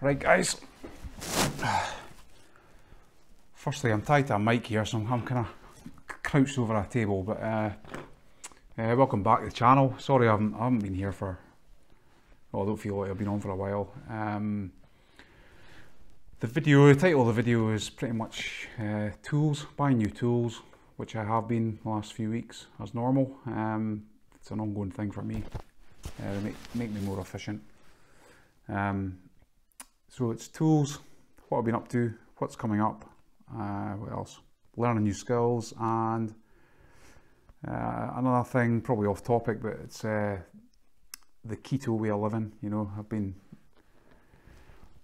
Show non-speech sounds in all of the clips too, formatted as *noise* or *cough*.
Right guys, firstly I'm tied to a mic here so I'm kind of crouched over a table but uh, uh, welcome back to the channel. Sorry I haven't, I haven't been here for, well I don't feel like I've been on for a while. Um, the video, the title of the video is pretty much uh, tools, buying new tools, which I have been the last few weeks as normal. Um, it's an ongoing thing for me, uh, make, make me more efficient. Um, so it's tools, what I've been up to, what's coming up, uh, what else? Learning new skills and uh, another thing, probably off topic, but it's uh, the keto way of living. You know, I've been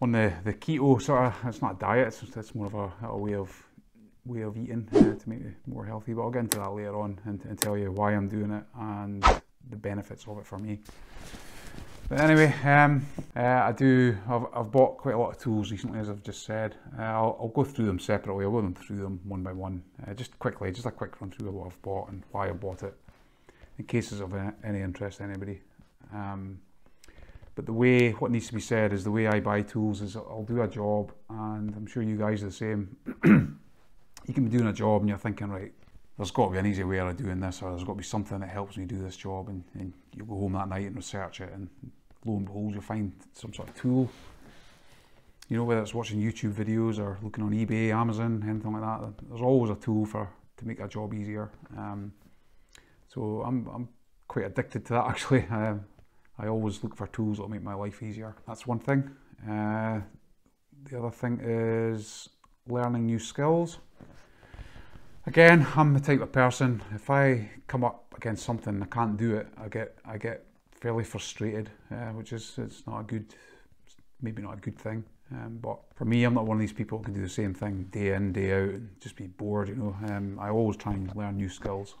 on the, the keto sort of, it's not a diet, it's, it's more of a, a way of way of eating uh, to make it more healthy. But I'll get into that later on and, and tell you why I'm doing it and the benefits of it for me. But anyway, um, uh, I do. I've, I've, bought quite a lot of tools recently, as I've just said. Uh, I'll, I'll, go through them separately. I'll go through them one by one, uh, just quickly, just a quick run through of what I've bought and why I bought it, in cases of any interest to anybody. Um, but the way, what needs to be said is the way I buy tools is I'll do a job, and I'm sure you guys are the same. *clears throat* you can be doing a job and you're thinking, right, there's got to be an easy way of doing this, or there's got to be something that helps me do this job, and, and you go home that night and research it, and lo and behold, you'll find some sort of tool. You know, whether it's watching YouTube videos or looking on eBay, Amazon, anything like that, there's always a tool for to make a job easier. Um, so I'm, I'm quite addicted to that *laughs* actually. Um, I always look for tools that will make my life easier. That's one thing. Uh, the other thing is learning new skills. Again, I'm the type of person, if I come up against something I can't do it, I get I get fairly frustrated, uh, which is it's not a good, maybe not a good thing. Um, but for me, I'm not one of these people who can do the same thing day in, day out, and just be bored. You know, um, I always try and learn new skills.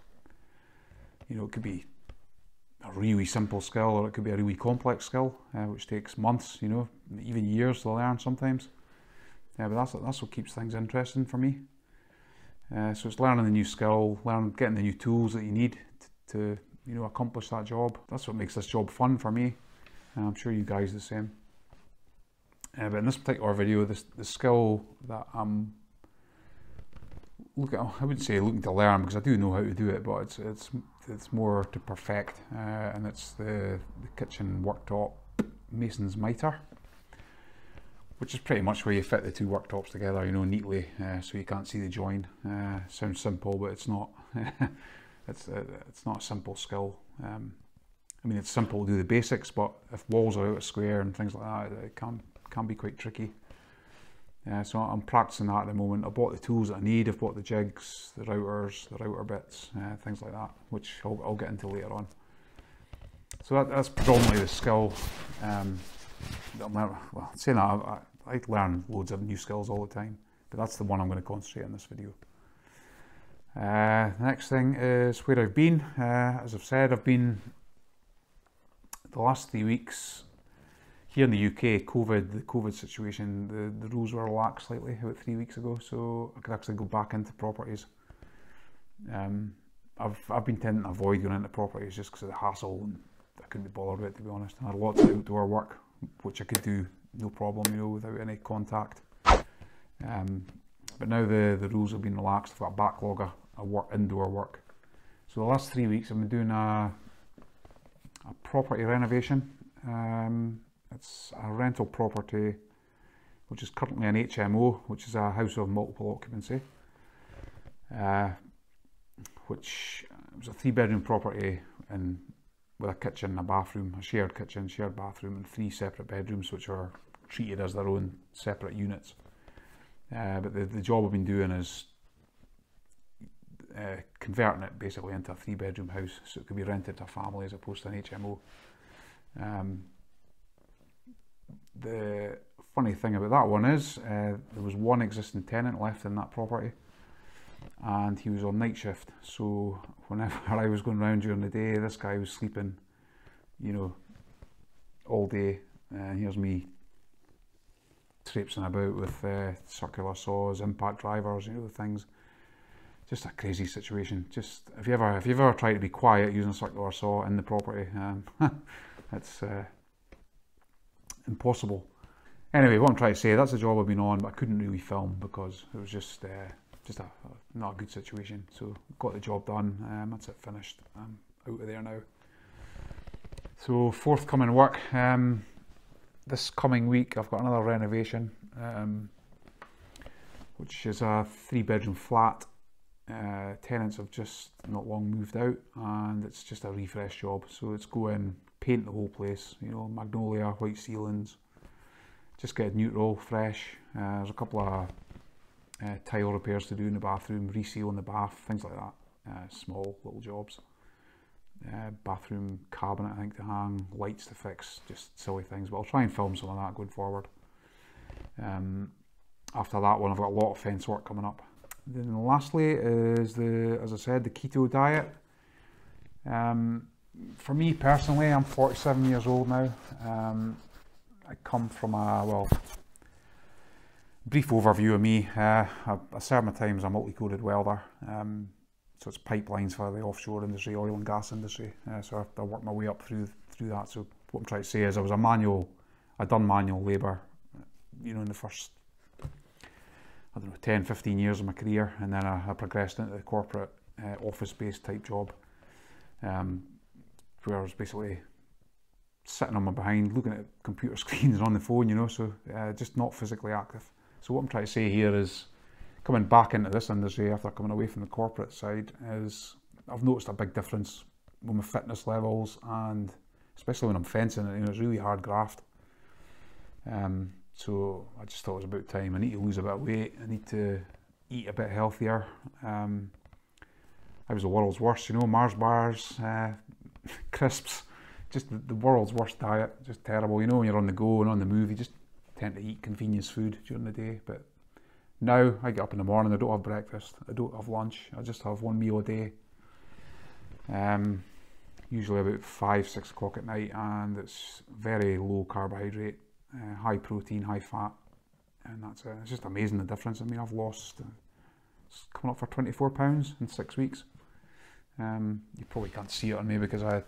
You know, it could be a really simple skill, or it could be a really complex skill, uh, which takes months. You know, even years to learn sometimes. Yeah, but that's that's what keeps things interesting for me. Uh, so it's learning the new skill, learn getting the new tools that you need to, to you know, accomplish that job. That's what makes this job fun for me. And I'm sure you guys the same. Uh, but in this particular video, this the skill that I'm look at, I wouldn't say looking to learn because I do know how to do it, but it's it's it's more to perfect, uh, and it's the, the kitchen worktop mason's miter, which is pretty much where you fit the two worktops together, you know, neatly, uh, so you can't see the join. Uh, sounds simple, but it's not. *laughs* it's uh, it's not a simple skill. Um, I mean, it's simple to do the basics, but if walls are out of square and things like that, it can can be quite tricky. Uh, so I'm practicing that at the moment. I bought the tools that I need. I've bought the jigs, the routers, the router bits, uh, things like that, which I'll, I'll, get into later on. So that, that's predominantly the skill. Um, well, saying that, I, I learn loads of new skills all the time, but that's the one I'm going to concentrate on this video. Uh, next thing is where I've been. Uh, as I've said, I've been the last three weeks here in the UK. COVID, the COVID situation, the, the rules were relaxed slightly about three weeks ago, so I could actually go back into properties. Um, I've I've been tending to avoid going into properties just because of the hassle and I couldn't be bothered with it to be honest. I had lots of outdoor work which I could do no problem, you know, without any contact. Um, but now the, the rules have been relaxed. I've got a backlog of, work, indoor work. So the last three weeks I've been doing a, a property renovation. Um, it's a rental property which is currently an HMO, which is a house of multiple occupancy. Uh, which was a three bedroom property and with a kitchen, a bathroom, a shared kitchen, shared bathroom, and three separate bedrooms, which are treated as their own separate units. Uh, but the, the job I've been doing is uh, converting it basically into a three bedroom house so it could be rented to a family as opposed to an HMO. Um, the funny thing about that one is uh, there was one existing tenant left in that property and he was on night shift so whenever *laughs* I was going around during the day this guy was sleeping you know all day and here's me traipsing about with uh, circular saws, impact drivers, you know, the things. Just a crazy situation. Just if you ever if you ever tried to be quiet using a circular saw in the property, um, *laughs* it's uh, impossible. Anyway, what I'm trying to say, that's the job I've been on, but I couldn't really film because it was just uh, just a, a, not a good situation. So got the job done. Um, that's it, finished. I'm out of there now. So forthcoming work. Um, this coming week, I've got another renovation, um, which is a three-bedroom flat. Uh, tenants have just not long moved out, and it's just a refresh job. So it's go in, paint the whole place. You know, magnolia, white ceilings. Just get it neutral, fresh. Uh, there's a couple of uh, tile repairs to do in the bathroom, resealing the bath, things like that. Uh, small little jobs. Bathroom cabinet, I think, to hang, lights to fix, just silly things. But I'll try and film some of that going forward. Um, after that one, I've got a lot of fence work coming up. Then lastly is the, as I said, the keto diet. Um, for me personally, I'm 47 years old now. Um, I come from a, well, brief overview of me. Uh, I, I served my time as a multi-coded welder. Um, so it's pipelines for the offshore industry, oil and gas industry. Uh, so I, I worked my way up through through that. So what I'm trying to say is I was a manual, I done manual labour, you know, in the first, I don't know, 10, 15 years of my career. And then I, I progressed into the corporate uh, office-based type job, um, where I was basically sitting on my behind, looking at computer *laughs* screens on the phone, you know, so uh, just not physically active. So what I'm trying to say here is, coming back into this industry after coming away from the corporate side, is I've noticed a big difference with my fitness levels and especially when I'm fencing, you know, it's really hard graft. Um, so I just thought it was about time. I need to lose a bit of weight. I need to eat a bit healthier. Um, I was the world's worst, you know, Mars bars, uh, *laughs* crisps, just the, the, world's worst diet, just terrible. You know, when you're on the go and on the move, you just tend to eat convenience food during the day. But now I get up in the morning, I don't have breakfast, I don't have lunch, I just have one meal a day. Um, usually about five, six o'clock at night, and it's very low carbohydrate, uh, high protein, high fat, and that's it. It's just amazing the difference. I mean, I've lost, uh, coming up for 24 pounds in six weeks. Um, you probably can't see it on me because I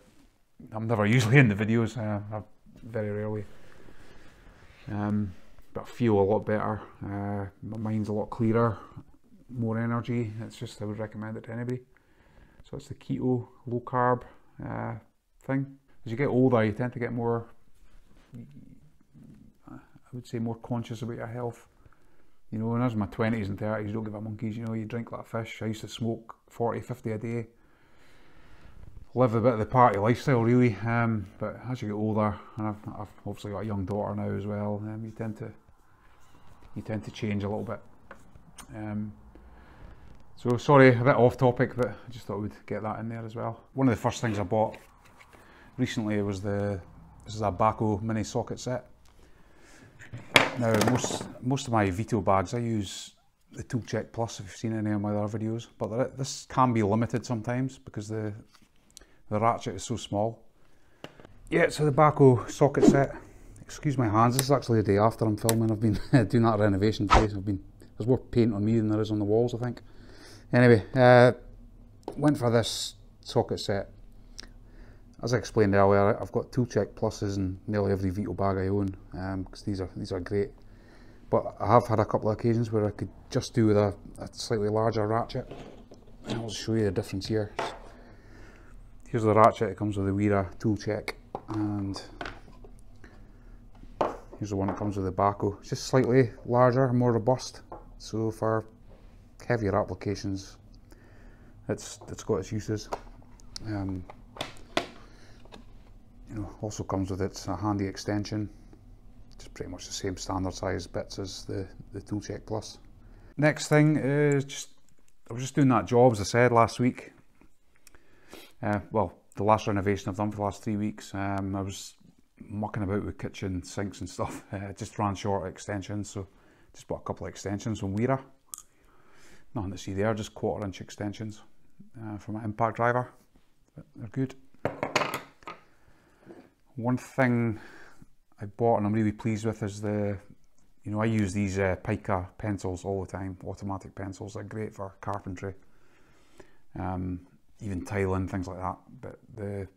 I'm never *laughs* usually in the videos, uh, very rarely. Um, but I feel a lot better. Uh, my mind's a lot clearer, more energy. It's just I would recommend it to anybody. So it's the keto, low carb uh, thing. As you get older, you tend to get more. I would say more conscious about your health. You know, when I was in my 20s and 30s, you don't give a monkeys, you know, you drink like fish. I used to smoke 40, 50 a day live a bit of the party lifestyle really. Um, but as you get older, and I've, I've, obviously got a young daughter now as well, um, you tend to you tend to change a little bit. Um, so sorry, a bit off topic, but I just thought we'd get that in there as well. One of the first things I bought recently was the this is a Bahco mini socket set. Now most most of my Veto bags I use the Toolcheck Plus if you've seen any of my other videos, but this can be limited sometimes because the the ratchet is so small. Yeah, so the Bahco socket set. Excuse my hands, this is actually the day after I'm filming. I've been *laughs* doing that renovation today. I've been, there's more paint on me than there is on the walls, I think. Anyway, uh, went for this socket set. As I explained earlier, I've got Toolcheck Pluses in nearly every Veto bag I own, because um, these are these are great. But I have had a couple of occasions where I could just do with a, a slightly larger ratchet. I'll show you the difference here. Here's the ratchet, it comes with the Wera tool check and here's the one that comes with the Bahco. It's just slightly larger, more robust. So for heavier applications, it's it's got its uses. Um, you know, also comes with its a handy extension. It's pretty much the same standard size bits as the the Toolcheck Plus. Next thing is just I was just doing that job as I said last week. Uh, well, the last renovation I've done for the last three weeks, um, I was mucking about with kitchen sinks and stuff. *laughs* Uh, just ran short of extensions, so just bought a couple of extensions from Wera. Nothing to see there, just quarter inch extensions uh, for my impact driver. But they're good. One thing I bought and I'm really pleased with is the, you know, I use these uh, Pica pencils all the time, automatic pencils. They're great for carpentry. Um, even tiling, things like that. But the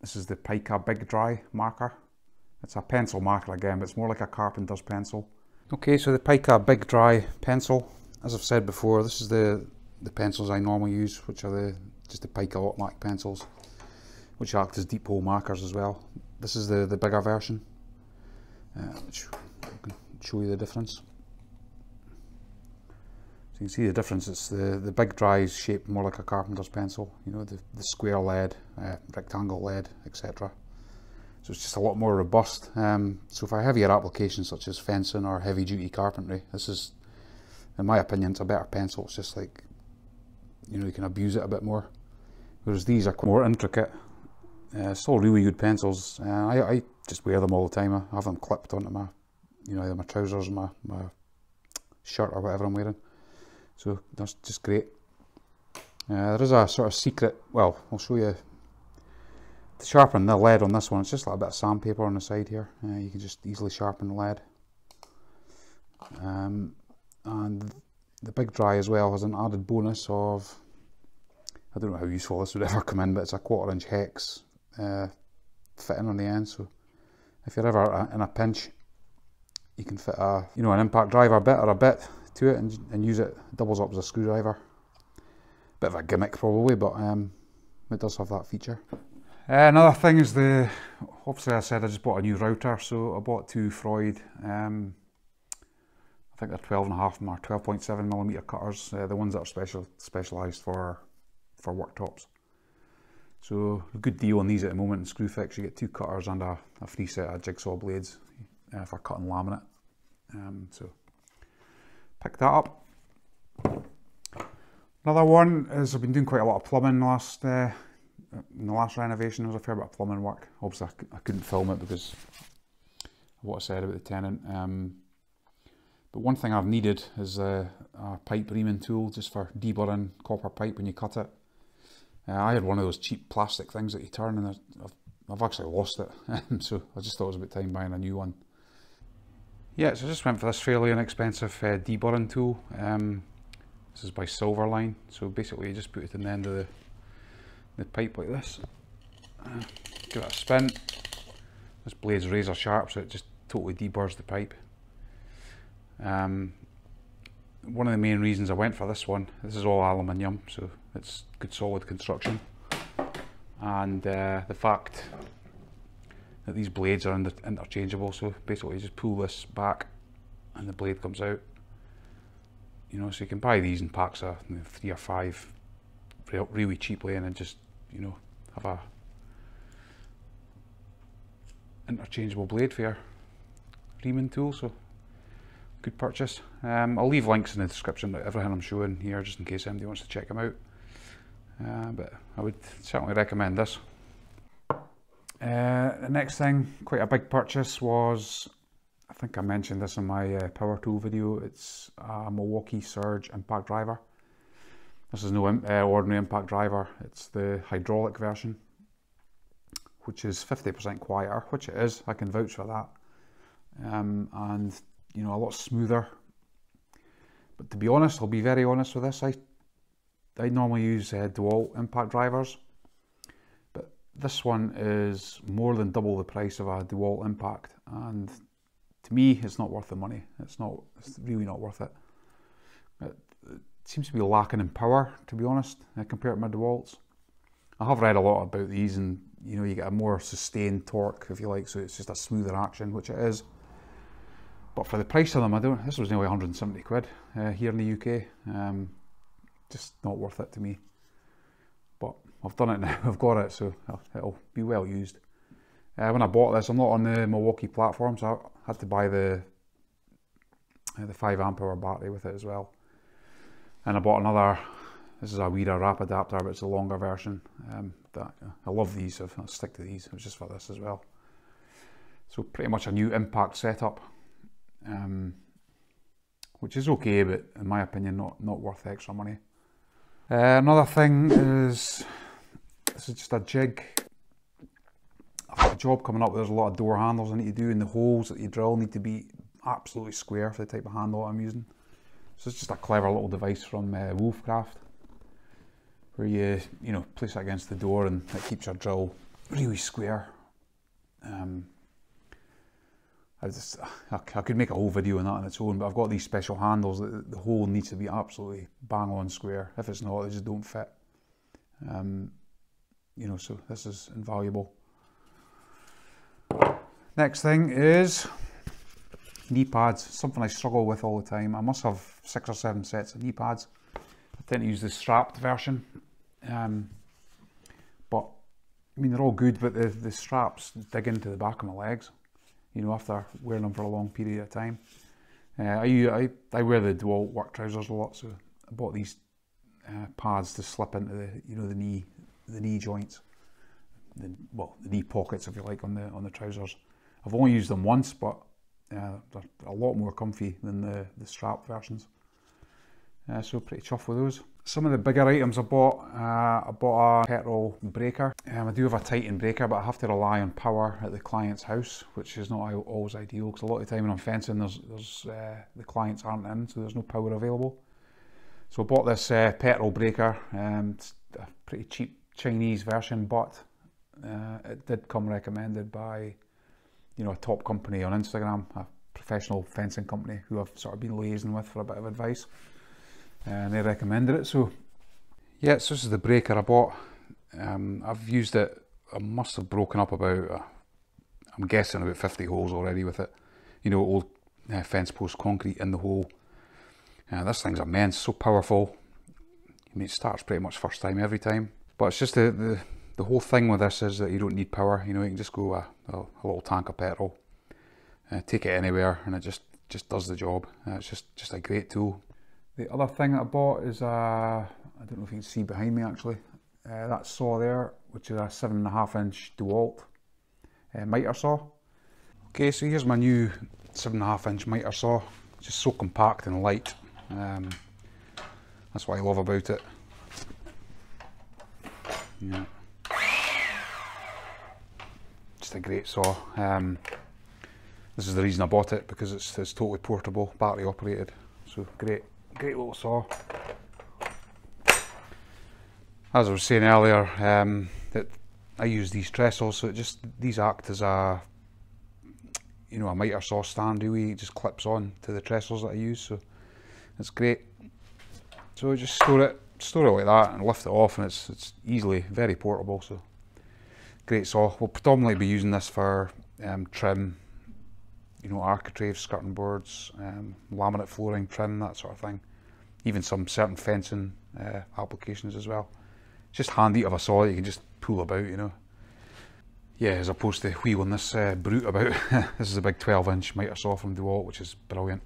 this is the Pica Big Dry marker. It's a pencil marker again, but it's more like a carpenter's pencil. Okay, so the Pica Big Dry pencil. As I've said before, this is the, the pencils I normally use, which are the just the Pica automatic pencils, which act as deep hole markers as well. This is the, the bigger version, uh, which I can show you the difference. You can see the difference, it's the, the big dry shaped more like a carpenter's pencil, you know, the, the square lead, uh, rectangle lead, etc. So it's just a lot more robust. Um, so for heavier applications such as fencing or heavy duty carpentry, this is, in my opinion, it's a better pencil. It's just like, you know, you can abuse it a bit more. Whereas these are more intricate. Uh, still really good pencils. Uh, I, I just wear them all the time. I have them clipped onto my, you know, either my trousers, my, my shirt or whatever I'm wearing. So that's just great. Uh, there is a sort of secret, well, I'll show you to sharpen the lead on this one, it's just like a bit of sandpaper on the side here. Uh, you can just easily sharpen the lead. Um, and the Big Dry as well has an added bonus of, I don't know how useful this would *laughs* ever come in, but it's a quarter inch hex uh, fitting on the end. So if you're ever in a pinch, you can fit a, you know, an impact driver bit or a bit to it and, and use it. doubles up as a screwdriver. Bit of a gimmick probably, but um, it does have that feature. Uh, another thing is the, obviously I said I just bought a new router, so I bought two Freud, um, I think they're 12 and a half or 12.7 millimeter cutters, uh, the ones that are special specialised for, for worktops. So a good deal on these at the moment in Screwfix, you get two cutters and a, a free set of jigsaw blades uh, for cutting laminate. Um, so pick that up. Another one is I've been doing quite a lot of plumbing last uh, in the last renovation there was a fair bit of plumbing work. Obviously I, I couldn't film it because of what I said about the tenant. Um, but one thing I've needed is a, a pipe reaming tool just for deburring copper pipe when you cut it. Uh, I had one of those cheap plastic things that you turn and I've, I've actually lost it. *laughs* so I just thought it was about time buying a new one. Yeah, so I just went for this fairly inexpensive uh, deburring tool. Um, this is by Silverline. So basically you just put it in the end of the the pipe like this. Uh, give it a spin. This blade's razor sharp, so it just totally deburs the pipe. Um, one of the main reasons I went for this one, this is all aluminium, so it's good solid construction. And uh, the fact that these blades are inter interchangeable, so basically you just pull this back and the blade comes out. You know, so you can buy these in packs of you know, three or five really cheaply and then just you know, have a interchangeable blade for your reaming tool, so good purchase. Um, I'll leave links in the description to everything I'm showing here just in case anybody wants to check them out. Uh, but I would certainly recommend this. Uh, the next thing, quite a big purchase was, I think I mentioned this in my uh, power tool video, it's a Milwaukee Surge impact driver. This is no uh, ordinary impact driver, it's the hydraulic version, which is 50% quieter, which it is, I can vouch for that. Um, and, you know, a lot smoother. But to be honest, I'll be very honest with this, I, I normally use uh, DeWalt impact drivers, this one is more than double the price of a DeWalt impact, and to me, it's not worth the money. It's not, it's really not worth it It seems to be lacking in power, to be honest, uh, compared to my DeWalt's. I have read a lot about these and you know you get a more sustained torque if you like, so it's just a smoother action, which it is. But for the price of them, I don't. This was nearly 170 quid uh, here in the UK. Um, just not worth it to me. I've done it now. *laughs* I've got it, so it'll be well used. Uh, when I bought this, I'm not on the Milwaukee platform, so I had to buy the uh, the five amp hour battery with it as well. And I bought another, this is a Wera Rapidaptor, but it's a longer version. Um, that, I love these, I'll stick to these, it was just for this as well. So pretty much a new impact setup, um, which is okay, but in my opinion, not, not worth extra money. Uh, another thing is, this is just a jig. I've got a job coming up, there's a lot of door handles I need to do, and the holes that you drill need to be absolutely square for the type of handle I'm using. So it's just a clever little device from uh, Wolfcraft where you, you know, place it against the door and it keeps your drill really square. Um, I just I, I could make a whole video on that on its own, but I've got these special handles that the hole needs to be absolutely bang on square. If it's not, they just don't fit. Um, you know, so this is invaluable. Next thing is knee pads, something I struggle with all the time. I must have six or seven sets of knee pads. I tend to use the strapped version. Um, but, I mean, they're all good, but the, the straps dig into the back of my legs, you know, after wearing them for a long period of time. Uh, I, I, I wear the DeWalt work trousers a lot, so I bought these uh, pads to slip into the, you know, the knee, the knee joints, the, well, the knee pockets, if you like, on the on the trousers. I've only used them once, but uh, they're a lot more comfy than the, the strap versions. Uh, so pretty chuffed with those. Some of the bigger items I bought, uh, I bought a petrol breaker. Um, I do have a Titan breaker, but I have to rely on power at the client's house, which is not always ideal because a lot of the time when I'm fencing, there's, there's uh, the clients aren't in, so there's no power available. So I bought this uh, petrol breaker. Um, it's a pretty cheap Chinese version, but uh, it did come recommended by you know, a top company on Instagram, a professional fencing company who I've sort of been liaising with for a bit of advice. And they recommended it. So, yeah, so this is the breaker I bought. Um, I've used it, I must have broken up about, uh, I'm guessing about 50 holes already with it. You know, old uh, fence post concrete in the hole. Uh, this thing's immense, so powerful. I mean, it starts pretty much first time every time. But it's just the, the the whole thing with this is that you don't need power. You know, you can just go a, a, a little tank of petrol, uh, take it anywhere, and it just just does the job. Uh, it's just just a great tool. The other thing that I bought is a I don't know if you can see behind me actually. Uh, that saw there, which is a seven and a half inch DeWalt uh, miter saw. Okay, so here's my new seven and a half inch miter saw. just so compact and light. Um, that's what I love about it. Yeah just a great saw. Um, this is the reason I bought it because it's, it's totally portable, battery operated. So great, great little saw. As I was saying earlier, um, that I use these trestles, so it just these act as a you know a miter saw stand. It just clips on to the trestles that I use, so it's great. So I just store it, store it like that, and lift it off, and it's it's easily very portable. So great saw. We'll predominantly be using this for um, trim, you know, architrave, skirting boards, um, laminate flooring, trim, that sort of thing. Even some certain fencing uh, applications as well. It's just handy to have a saw that you can just pull about, you know. Yeah, as opposed to wheeling this uh, brute about. *laughs* this is a big 12 inch miter saw from DeWalt, which is brilliant.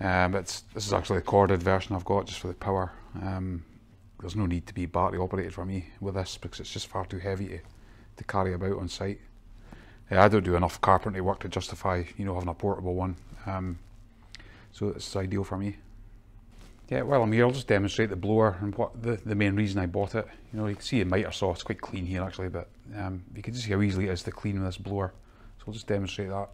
Um, it's, this is actually the corded version I've got just for the power. Um, there's no need to be battery operated for me with this because it's just far too heavy to to carry about on site. Yeah, I don't do enough carpentry work to justify, you know, having a portable one. Um, so it's ideal for me. Yeah, while I'm here, I'll just demonstrate the blower and what the, the main reason I bought it. You know, you can see a miter saw, it's quite clean here actually, but um, you can just see how easily it is to clean with this blower. So I'll just demonstrate that.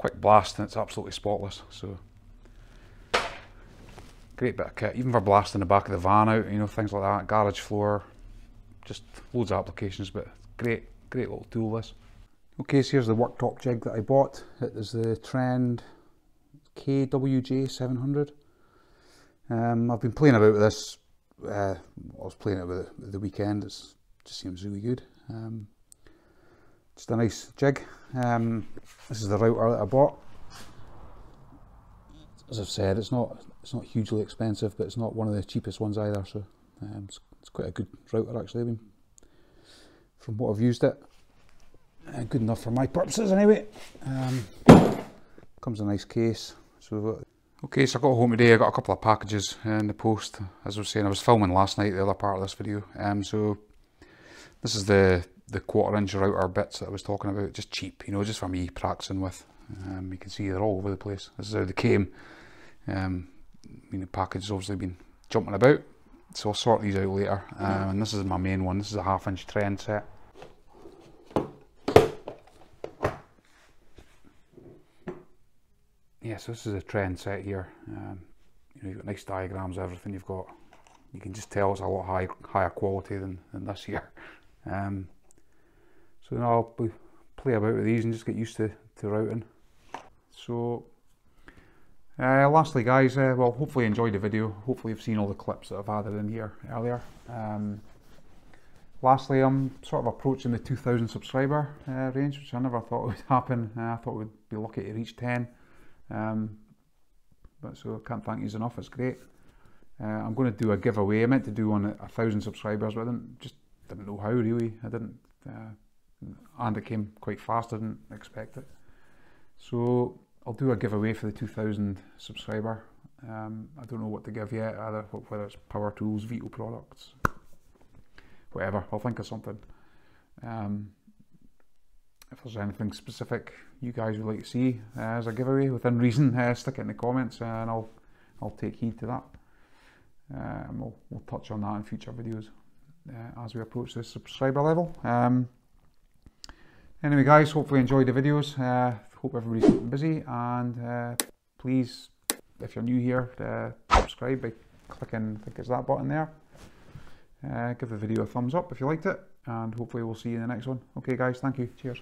Quick blast and it's absolutely spotless. So Great bit of kit, even for blasting the back of the van out, you know, things like that, garage floor, just loads of applications, but great, great little tool this. Okay, so here's the worktop jig that I bought. It is the Trend KWJ700. Um, I've been playing about with this, uh, I was playing it with it the weekend, it just seems really good. Um, just a nice jig. Um, this is the router that I bought. As I've said, it's not it's not hugely expensive, but it's not one of the cheapest ones either. So um, it's, it's, quite a good router actually. I mean, from what I've used it, uh, good enough for my purposes anyway. Um, comes a nice case. So okay, so I got home today. I got a couple of packages in the post. As I was saying, I was filming last night the other part of this video. Um, so this is the the quarter inch router bits that I was talking about. Just cheap, you know, just for me practicing with. Um, you can see they're all over the place. This is how they came. Um, I mean, the package has obviously been jumping about, so I'll sort these out later. Um, and this is my main one. This is a half inch trend set. Yeah, so this is a trend set here. Um, you know, you've got nice diagrams, everything you've got. You can just tell it's a lot high, higher quality than, than this here. Um, so now I'll play about with these and just get used to, to routing. So uh, lastly guys, uh, well hopefully you enjoyed the video, hopefully you've seen all the clips that I've added in here earlier. Um, lastly I'm sort of approaching the 2000 subscriber uh, range which I never thought would happen, uh, I thought we'd be lucky to reach 10. Um, but so I can't thank you enough, it's great. Uh, I'm going to do a giveaway. I meant to do one at a thousand subscribers, but I didn't just didn't know how really. I didn't, uh, and it came quite fast. I didn't expect it. So I'll do a giveaway for the 2,000 subscriber. Um, I don't know what to give yet. Either whether it's power tools, Veto products, whatever. I'll think of something. Um, if there's anything specific you guys would like to see uh, as a giveaway within reason, uh, stick it in the comments and I'll I'll take heed to that. And we'll, we'll touch on that in future videos uh, as we approach the subscriber level. Um, anyway guys, hopefully you enjoyed the videos. Uh, hope everybody's keeping busy and uh, please, if you're new here, uh, subscribe by clicking, I think it's that button there. Uh, give the video a thumbs up if you liked it and hopefully we'll see you in the next one. Okay guys, thank you. Cheers.